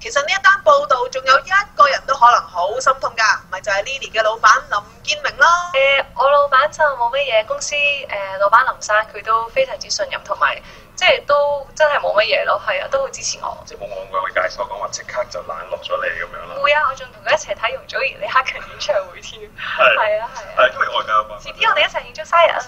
其实呢一单报道仲有一个人都可能好心痛噶咪就系 lily 嘅老板林建明咯。诶我老板就冇乜嘢公司诶老板林生佢都非常之信任同埋即系都真系冇乜嘢咯系啊都好支持我。即系冇我会介所讲话即刻就冷落咗你咁样咯。会啊我仲同佢一齐睇容祖儿李克勤演唱会添。系系啊系啊。因为外有啊嘛迟啲我哋一齐庆祝生日啊。